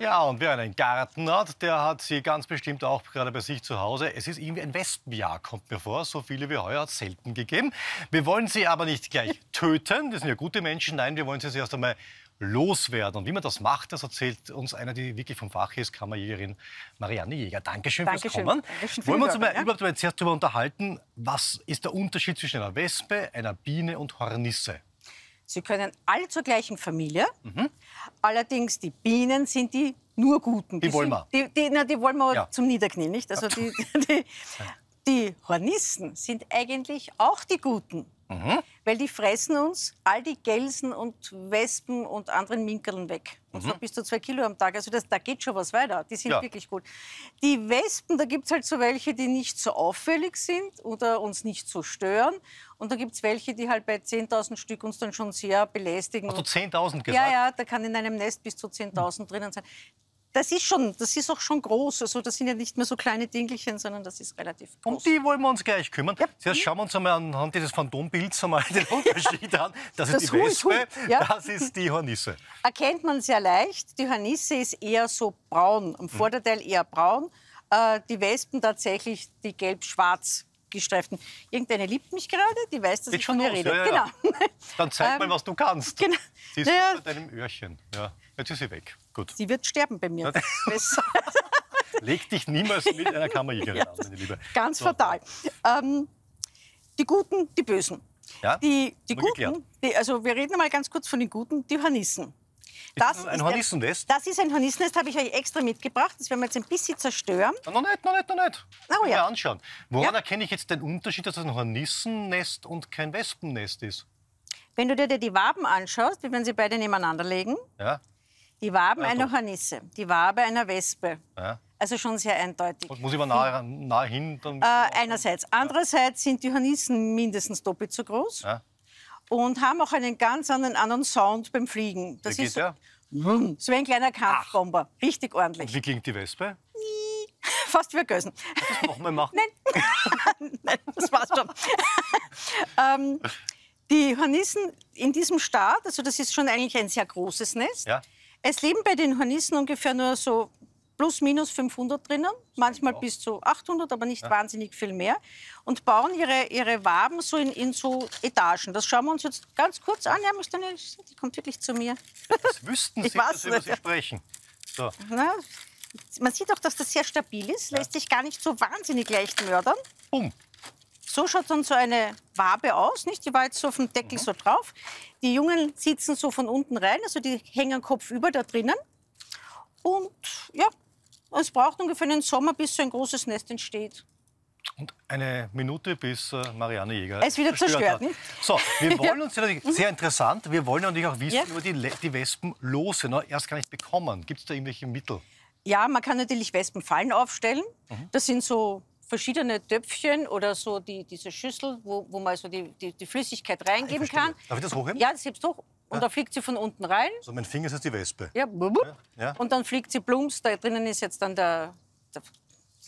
Ja, und wer einen Garten hat, der hat sie ganz bestimmt auch gerade bei sich zu Hause. Es ist irgendwie ein Wespenjahr, kommt mir vor. So viele wie heuer hat es selten gegeben. Wir wollen sie aber nicht gleich töten. Das sind ja gute Menschen. Nein, wir wollen sie erst einmal loswerden. Und wie man das macht, das erzählt uns einer, die wirklich vom Fach ist, Kammerjägerin Marianne Jäger. Dankeschön, Dankeschön. fürs Kommen. Dankeschön Wollen wir uns mal, ja? überhaupt mal zuerst darüber unterhalten, was ist der Unterschied zwischen einer Wespe, einer Biene und Hornisse? Sie können alle zur gleichen Familie. Mhm. Allerdings die Bienen sind die nur guten. Die wollen sind, Die, die, na, die wollen wir Ja. zum Niederknien, nicht? Also die, die, die Hornissen sind eigentlich auch die guten. Mhm. Weil die fressen uns all die Gelsen und Wespen und anderen Minkeln weg. Und zwar bis zu zwei Kilo am Tag. Also das, da geht schon was weiter. Die sind Mhm. Ja. wirklich gut. Die Wespen, da gibt es halt so welche, die nicht so auffällig sind oder uns nicht so stören. Und da gibt es welche, die halt bei 10.000 Stück uns dann schon sehr belästigen. Hast du Und- 10.000 gesagt? ja, ja, da kann in einem Nest bis zu 10.000 drinnen sein. Das ist schon, das ist auch schon groß. Also das sind ja nicht mehr so kleine Dingelchen, sondern das ist relativ Um groß. die wollen wir uns gleich kümmern. Ja. Zuerst schauen wir uns einmal anhand dieses Phantombilds einmal den Unterschied an. Das ist Das die ist Hu. Wespe, Ja. das ist die Hornisse. Erkennt man sehr leicht. Die Hornisse ist eher so braun, Mhm. am Vorderteil eher braun. Äh, die Wespen tatsächlich die gelb-schwarz gestreiften. Irgendeine liebt mich gerade, die weiß, dass Geht ich schon von ihr rede. ja, ja. Genau. Dann zeig Ähm, mal, was du kannst. genau. Sie ist Naja. unter deinem Öhrchen. Ja. Jetzt ist sie weg. Gut. Sie wird sterben bei mir. Leg dich niemals mit einer Kammerjägerin an, meine Liebe. Ganz So. fatal. Ähm, die Guten, die Bösen. Ja? Die, die. Guten, die, also wir reden mal ganz kurz von den Guten, die Hornissen. das ein Hornissennest? Das ist ein Hornissennest, habe ich euch extra mitgebracht. Das werden wir jetzt ein bisschen zerstören. Na, Noch nicht, noch nicht, noch nicht. Oh, Mal ja. anschauen. Woran Ja. erkenne ich jetzt den Unterschied, dass es ein Hornissennest und kein Wespennest ist? Wenn du dir die Waben anschaust, wir werden sie beide nebeneinander legen. Ja? Die Waben Ja, einer. Hornisse, die Wabe einer Wespe. ja. Also schon sehr eindeutig. Und muss ich aber nahe, nahe hin? Dann Äh, einerseits. Andererseits sind die Hornissen mindestens doppelt so groß ja. und haben auch einen ganz anderen, anderen Sound beim Fliegen. Das Wie ist geht der? so, so wie ein kleiner Kampfbomber. Richtig ordentlich. Und wie klingt die Wespe? Fast wie ein Gösen. Nochmal machen. Nein, das war's schon. ähm, die Hornissen in diesem Staat, also das ist schon eigentlich ein sehr großes Nest. Ja. Es leben bei den Hornissen ungefähr nur so plus minus 500 drinnen, manchmal bis zu 800, aber nicht wahnsinnig viel mehr. Und bauen ihre, ihre Waben so in, in so Etagen. Das schauen wir uns jetzt ganz kurz an. Ja, eine, die kommt wirklich zu mir. Das wüssten Sie, dass über nicht. Sie sprechen. So. Na, man sieht auch, dass das sehr stabil ist, lässt sich gar nicht so wahnsinnig leicht mördern. Bumm. So schaut dann so eine Wabe aus, nicht? Die war jetzt so auf dem Deckel so drauf. Die Jungen sitzen so von unten rein, also die hängen kopfüber da drinnen. Und ja, es braucht ungefähr einen Sommer, bis so ein großes Nest entsteht. Und eine Minute, bis äh, Marianne Jäger Es wieder zerstört, nicht? So, wir wollen uns natürlich, sehr interessant, wir wollen natürlich auch wissen, Ja. über die, die Wespen lose, ne, erst gar nicht bekommen. Gibt es da irgendwelche Mittel? Ja, man kann natürlich Wespenfallen aufstellen. Mhm. Das sind so verschiedene Töpfchen oder so die, diese Schüssel, wo, wo man so die, die, die Flüssigkeit reingeben verstehe. kann. Darf ich das hochheben? Ja, das hebst du hoch. Und da fliegt sie von unten rein. So, mein Finger ist jetzt die Wespe. Ja. Ja. Und dann fliegt sie plumps. Da drinnen ist jetzt dann der, der,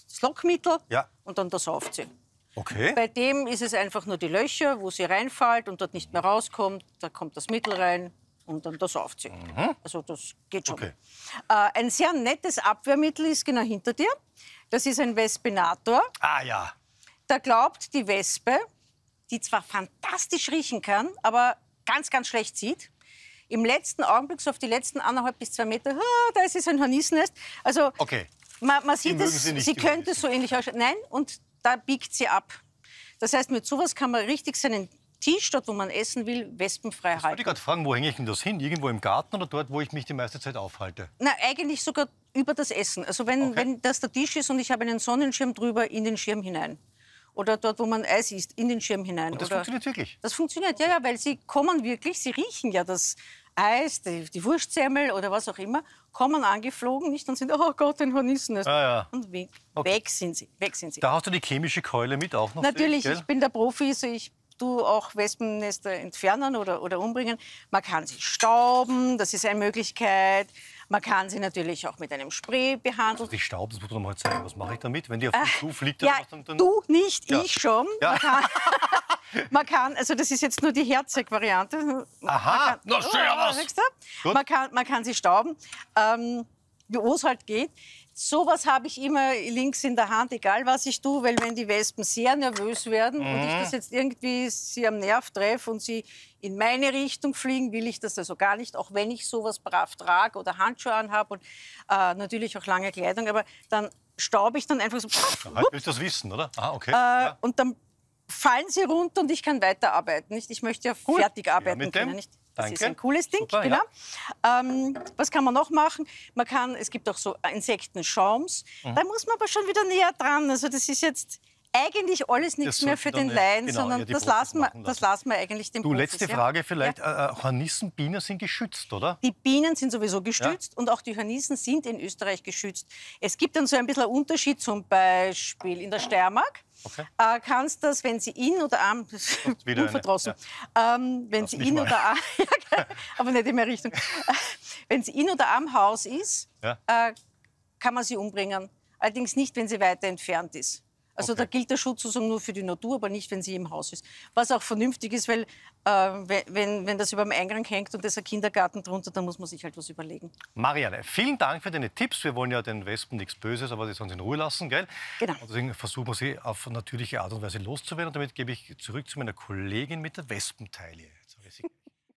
das Lockmittel. Ja. Und dann da sauft sie. Okay. Bei dem ist es einfach nur die Löcher, wo sie reinfällt und dort nicht mehr rauskommt. Da kommt das Mittel rein und dann da sauft sie. Also das geht schon. Mhm. Okay. Äh, ein sehr nettes Abwehrmittel ist genau hinter dir. Das ist ein Wespinator. Ah ja. Da glaubt die Wespe, die zwar fantastisch riechen kann, aber ganz, ganz schlecht sieht. Im letzten Augenblick, so auf die letzten anderthalb bis zwei Meter, ah, da ist es ein Hornissennest. Also Okay. man, man sieht es, sie sie könnte so ähnlich ausschauen. Nein, und da biegt sie ab. Das heißt, mit sowas kann man richtig seinen Tisch, dort wo man essen will, wespenfrei Ich wollte halten. gerade fragen, wo hänge ich denn das hin? Irgendwo im Garten oder dort, wo ich mich die meiste Zeit aufhalte? Na, eigentlich sogar über das Essen. Also wenn, Okay. wenn das der Tisch ist und ich habe einen Sonnenschirm drüber, in den Schirm hinein. Oder dort, wo man Eis isst, in den Schirm hinein. Und das Oder funktioniert wirklich? Das funktioniert, ja, ja, weil sie kommen wirklich, sie riechen ja das Eis, die, die Wurstsemmel oder was auch immer, kommen angeflogen, nicht und sind, oh Gott, ein Hornissennest. Ah, ja. Und weg, Okay. weg sind sie, weg sind sie. Da hast du die chemische Keule mit auch noch. Natürlich, ich gell? bin der Profi, so ich tue auch Wespennester entfernen oder, oder umbringen. Man kann sie stauben, das ist eine Möglichkeit. Man kann sie natürlich auch mit einem Spray behandeln. Die Staub, das muss man mal zeigen. Was mache ich damit? Wenn die auf mich zufliegt, Äh, Ja, was dann, dann du nicht, Ja. ich schon. Ja. Man, kann, man kann, also das ist jetzt nur die Herzog-Variante. Aha, Man kann- na, siehst du? Gut. Man kann, man kann sie stauben. Ähm, wo es halt geht. Sowas habe ich immer links in der Hand, egal was ich tue, weil wenn die Wespen sehr nervös werden mhm. und ich das jetzt irgendwie sie am Nerv treffe und sie in meine Richtung fliegen, will ich das also gar nicht, auch wenn ich sowas brav trage oder Handschuhe anhabe und äh, natürlich auch lange Kleidung, aber dann staube ich dann einfach so. Halt willst du das wissen, oder? Ah, okay. Äh, ja. Und dann fallen sie runter und ich kann weiterarbeiten. Nicht? Ich möchte ja cool. fertig arbeiten ja, können. Nicht? Das Danke. ist ein cooles Ding, Super, genau. Ja. Ähm, was kann man noch machen? Man kann, es gibt auch so Insektenschaums. Mhm. Da muss man aber schon wieder näher dran. Also das ist jetzt eigentlich alles nichts mehr für den Laien, genau, sondern ja, das, lassen wir, das lassen wir eigentlich dem Du, Profis, letzte Frage vielleicht. Ja. Äh, äh, Hornissen, Bienen sind geschützt, oder? Die Bienen sind sowieso geschützt ja. und auch die Hornissen sind in Österreich geschützt. Es gibt dann so ein bisschen einen Unterschied, zum Beispiel in der Steiermark. Okay. Äh, kannst das, wenn sie in oder am, unverdrossen, ja. ähm, wenn sie in mal. oder am, aber nicht in mehr Richtung, wenn sie in oder am Haus ist, ja. äh, kann man sie umbringen. Allerdings nicht, wenn sie weiter entfernt ist. Also okay. da gilt der Schutz sozusagen nur für die Natur, aber nicht, wenn sie im Haus ist. Was auch vernünftig ist, weil äh, wenn, wenn das über dem Eingang hängt und da ist ein Kindergarten drunter, dann muss man sich halt was überlegen. Marianne, vielen Dank für deine Tipps. Wir wollen ja den Wespen nichts Böses, aber sie sollen sie in Ruhe lassen, gell? Genau. Und deswegen versuchen wir sie auf natürliche Art und Weise loszuwerden. Und damit gebe ich zurück zu meiner Kollegin mit der Wespenteilie.